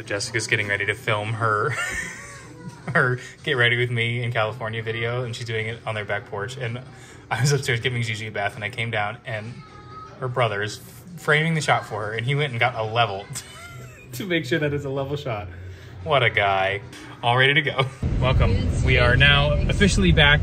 So Jessica's getting ready to film her her get ready with me in California video, and she's doing it on their back porch. And I was upstairs giving Gigi a bath, and I came down, and her brother is framing the shot for her, and he went and got a level to make sure that it's a level shot. What a guy! All ready to go. Welcome. We are now officially back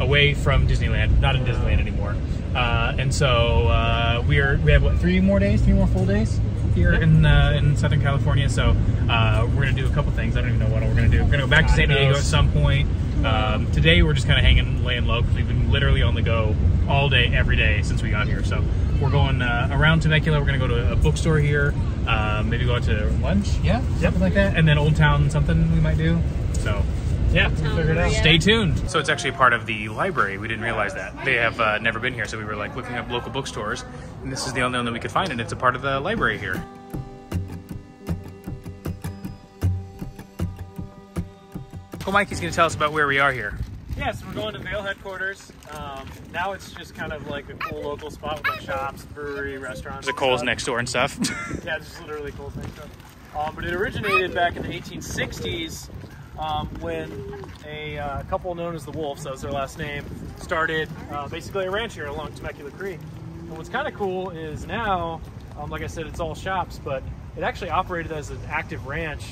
away from Disneyland, not in Disneyland anymore. Uh, and so uh, we are we have what three more days, three more full days here in uh, in Southern California. So uh, we're gonna do a couple things. I don't even know what we're gonna do. We're gonna go back to San Diego at some point. Um, today we're just kind of hanging, laying low because we've been literally on the go all day, every day since we got here. So we're going uh, around Temecula. We're gonna go to a bookstore here. Uh, maybe go out to lunch. Yeah, something like that. And then Old Town, something we might do. So yeah, we'll figure it out. Stay tuned. So it's actually part of the library. We didn't realize that. They have uh, never been here, so we were like looking up local bookstores, and this is the only one that we could find, and it's a part of the library here. Well, Mikey's going to tell us about where we are here. Yes, we're going to Vail headquarters. Um, now it's just kind of like a cool local spot with like shops, brewery, restaurants. There's a and Kohl's next door and stuff. Yeah, it's just literally Kohl's next door. Um, but it originated back in the 1860s um, when a uh, couple known as the Wolves, that was their last name, started uh, basically a ranch here along Temecula Creek. And what's kind of cool is now, um, like I said, it's all shops, but it actually operated as an active ranch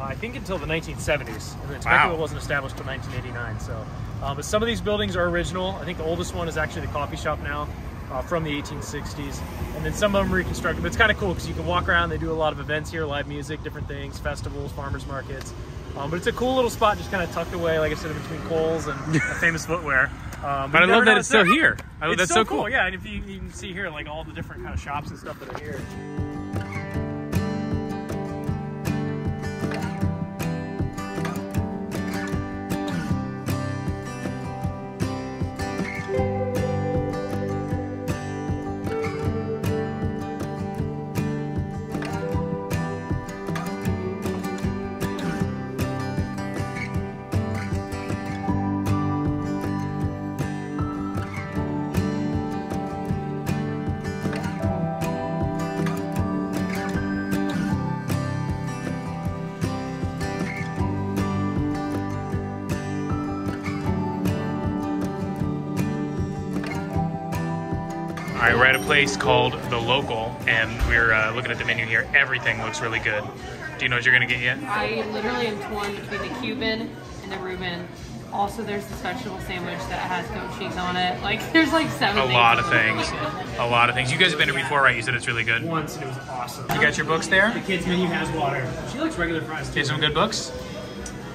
uh, I think until the 1970s. And then Temecula Wow. wasn't established until 1989. So, uh, but some of these buildings are original. I think the oldest one is actually the coffee shop now, uh, from the 1860s. And then some of them reconstructed. But it's kind of cool because you can walk around. They do a lot of events here, live music, different things, festivals, farmers markets. Um, but it's a cool little spot, just kind of tucked away, like I said, in between Kohl's and a famous footwear. Um, But I love that it's still there. here. I love It's that's so so cool. Yeah, and if you, you can see here, like all the different kind of shops and stuff that are here. All right, we're at a place called The Local, and we're uh, looking at the menu here. Everything looks really good. Do you know what you're going to get yet? I literally am torn between the Cuban and the Reuben. Also, there's this vegetable sandwich that has goat cheese on it. Like, there's like seven. A things lot of things. A lot of things. You guys have been here before, right? You said it's really good. Once and it was awesome. You got your books there? The kids menu has water. She likes regular fries too. Okay, some good books.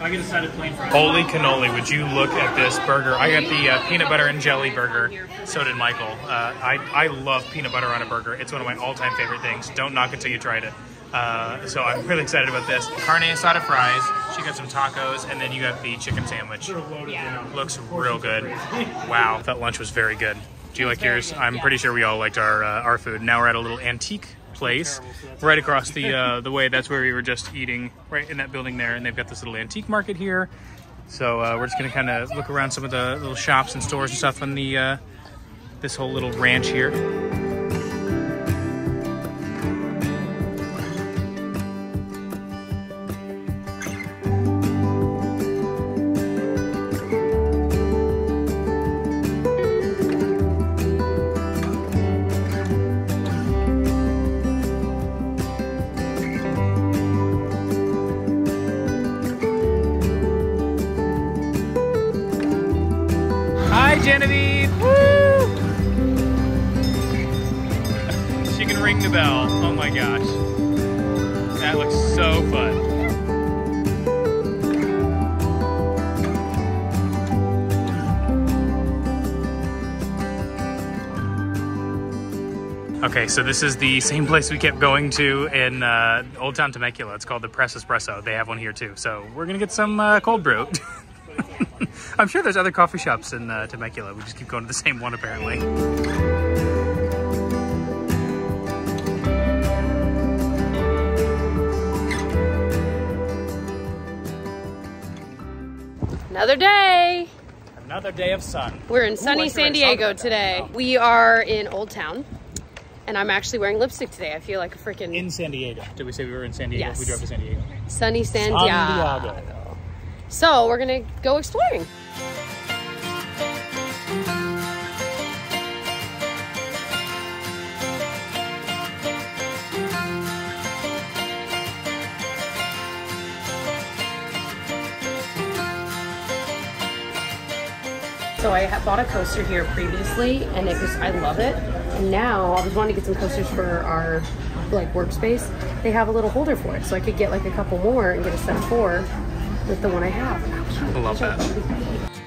I get a side of plain fries. Holy cannoli, would you look at this burger? I got the uh, peanut butter and jelly burger. So did Michael. Uh, I, I love peanut butter on a burger. It's one of my all-time favorite things. Don't knock it till you tried it. Uh, so I'm really excited about this. Carne asada fries. She got some tacos, and then you got the chicken sandwich. They're loaded down. Looks real good. Wow, that lunch was very good. Do you like yours? good, I'm yeah. pretty sure we all liked our uh, our food. Now we're at a little antique place right across the uh, the way. That's where we were just eating, right in that building there. And they've got this little antique market here. So uh, we're just gonna kind of look around some of the little shops and stores and stuff on the uh, this whole little ranch here. Genevieve. Woo! She can ring the bell. Oh my gosh, that looks so fun. Okay, so this is the same place we kept going to in uh, Old Town Temecula. It's called the Press Espresso. They have one here too. So we're gonna get some uh, cold brew. I'm sure there's other coffee shops in uh, Temecula. We just keep going to the same one apparently. Another day. Another day of sun. We're in sunny I see San what I saw Diego there. today. We are in Old Town. and I'm actually wearing lipstick today. I feel like a freaking In San Diego. Did we say we were in San Diego? Yes. We drove to San Diego. sunny San San Diego. So we're gonna go exploring. So I bought a coaster here previously, and it just I love it. And now I was wanting to get some coasters for our like workspace. They have a little holder for it, so I could get like a couple more and get a set of four with the one I have. I love that.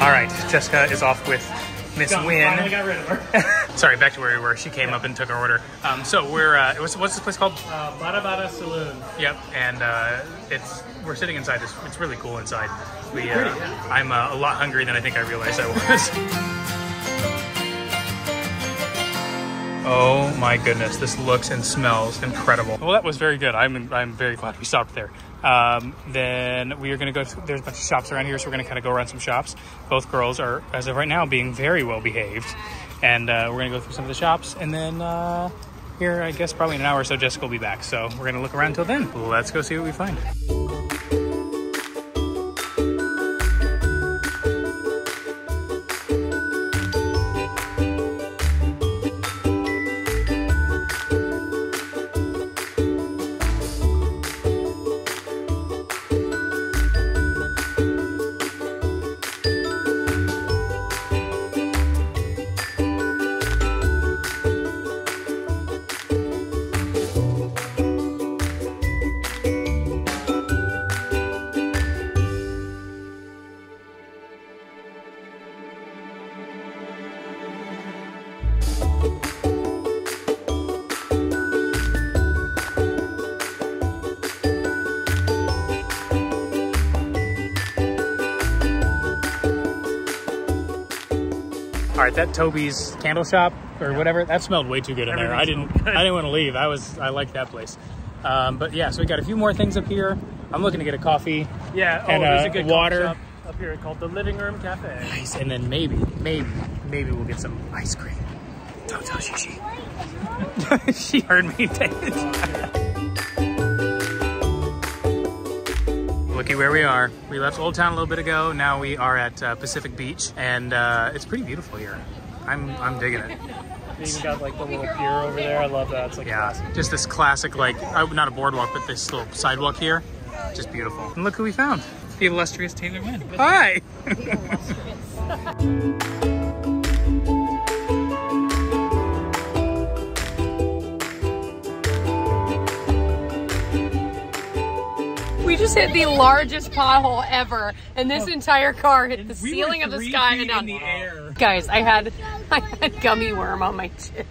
All right, Jessica is off with Miss Wynn. got rid of her. Sorry, back to where we were. She came up and took our order. Um, so we're uh, what's, what's this place called? Uh, Barra Barra Saloon. Yep, and uh, it's we're sitting inside this. It's really cool inside. We, uh, Pretty, yeah. I'm uh, a lot hungrier than I think I realized I was. oh my goodness, this looks and smells incredible. Well, that was very good. I'm I'm very glad we stopped there. Um, then we are going to go. To, there's a bunch of shops around here, so we're going to kind of go around some shops. Both girls are, as of right now, being very well behaved, and uh, we're going to go through some of the shops, and then. Uh, here, I guess probably in an hour or so, Jessica will be back. So we're gonna look around until then. Let's go see what we find. Right, that Toby's candle shop or whatever that smelled way too good in there. I didn't. I didn't want to leave. I was. I liked that place. Um, but yeah, so we got a few more things up here. I'm looking to get a coffee, Yeah, oh, And, there's uh, a good water. up here called the Living Room Cafe. Nice. and then maybe, maybe, maybe we'll get some ice cream. Don't tell Shishi. she heard me Looky where we are. We left Old Town a little bit ago. Now we are at uh, Pacific Beach, and uh, it's pretty beautiful here. I'm I'm digging it. They even got like the little pier over there. I love that. It's like Yeah, classic. just this classic, like, uh, not a boardwalk, but this little sidewalk here. Just beautiful. And look who we found. The illustrious Taylor Wynn. Hi! just hit the largest pothole ever, and this entire car hit the We ceiling of the sky feet and down. in the air. Guys, I had I had gummy worm on my chin.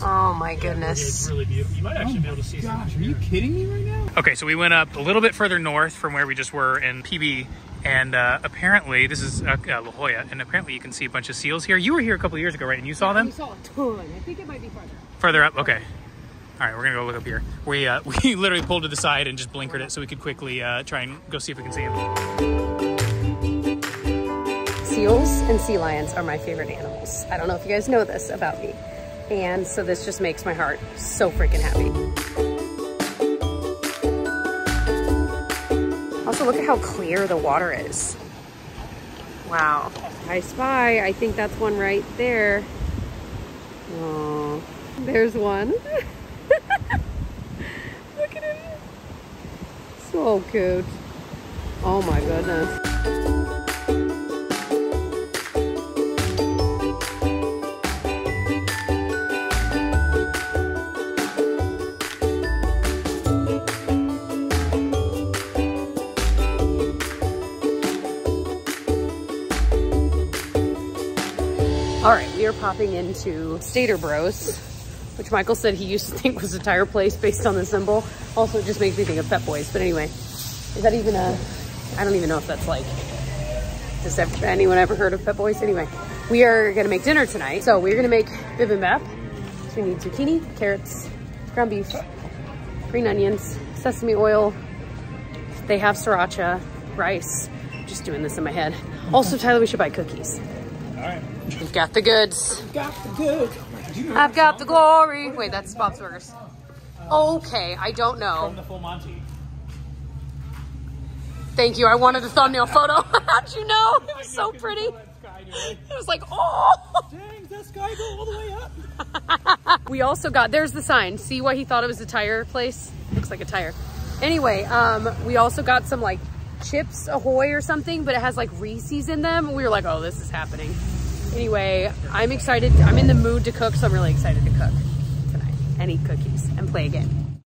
Oh my It's goodness. really beautiful. You might actually be able to see some. Gosh, are you kidding me right now? Okay, so we went up a little bit further north from where we just were in PB, and uh, apparently, this is uh, uh, La Jolla, and apparently you can see a bunch of seals here. You were here a couple years ago, right? And you saw them? We saw a ton. I think it might be farther. Up. Further up? Okay. All right, we're gonna go look up here. We uh, we literally pulled to the side and just blinkered it so we could quickly uh, try and go see if we can see them. Seals and sea lions are my favorite animals. I don't know if you guys know this about me. And so this just makes my heart so freaking happy. Also, look at how clear the water is. Wow. I spy. I think that's one right there. Oh, there's one. look at him. So cute. Oh my goodness. All right, we are popping into Stater Bros, which Michael said he used to think was a tire place based on the symbol. Also, it just makes me think of Pep Boys. But anyway, is that even a, I don't even know if that's like, has ever, anyone ever heard of Pep Boys? Anyway, we are gonna make dinner tonight. So we're gonna make bibimbap. So we need zucchini, carrots, ground beef, green onions, sesame oil. They have sriracha, rice. Just doing this in my head. Also, Tyler, we should buy cookies. All right. We've got the goods. We've Got the good. I've got the glory. Wait, that's Bob's Burgers. Okay, I don't From know. the full Monty. Thank you. I wanted a thumbnail photo. How'd you know? It was so pretty. It was like, oh. Dang, that sky go all the way up. We also got, there's the sign. See why he thought it was a tire place? Looks like a tire. Anyway, um, we also got some like chips Ahoy or something, but it has like Reese's in them. We were like, oh, this is happening. Anyway, I'm excited. I'm in the mood to cook, so I'm really excited to cook tonight and eat cookies and play a game.